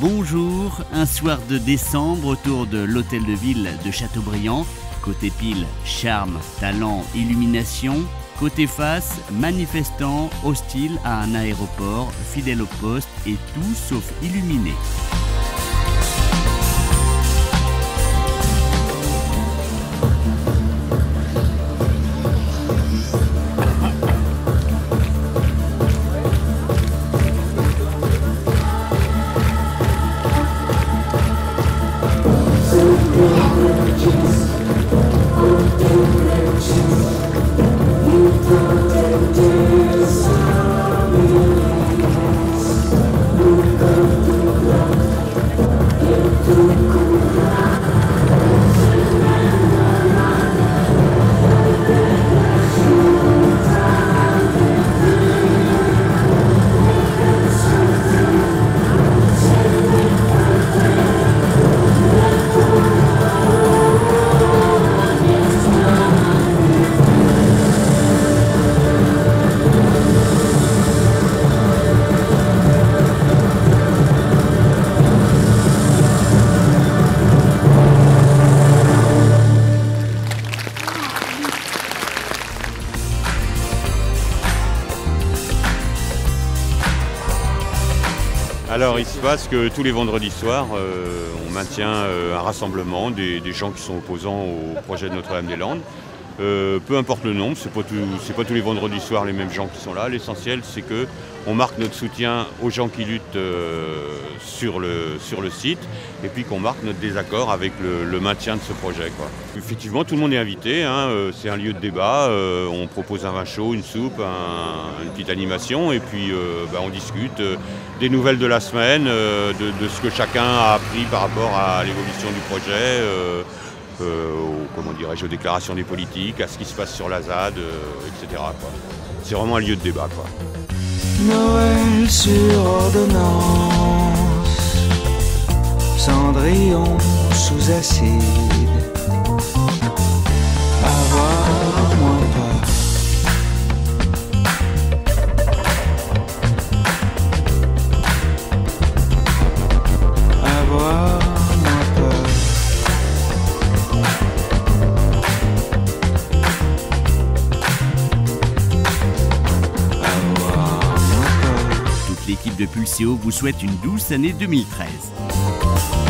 Bonjour, un soir de décembre autour de l'hôtel de ville de Châteaubriand. Côté pile, charme, talent, illumination. Côté face, manifestants hostiles à un aéroport, fidèle au poste et tout sauf illuminé. Alors il se passe que tous les vendredis soirs, euh, on maintient euh, un rassemblement des, gens qui sont opposants au projet de Notre-Dame-des-Landes. Euh, peu importe le nombre, c'est pas, tout- c'est pas tous les vendredis soirs les mêmes gens qui sont là. L'essentiel, c'est que on marque notre soutien aux gens qui luttent euh, sur, le, sur le site et puis qu'on marque notre désaccord avec le, maintien de ce projet. Effectivement, tout le monde est invité. hein, euh, c'est un lieu de débat. euh, on propose un vin chaud, une soupe, un- une petite animation et puis bah, on discute des nouvelles de la semaine, de, ce que chacun a appris par rapport à l'évolution du projet. aux, comment dirais-je, aux déclarations des politiques, à ce qui se passe sur la ZAD, etc. C'est vraiment un lieu de débat. Noël sur ordonnance, Cendrillon sous acide. l'équipe de Pulseo vous souhaite une douce année 2013.